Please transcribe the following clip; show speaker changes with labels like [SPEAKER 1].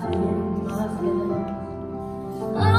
[SPEAKER 1] my skin, my. I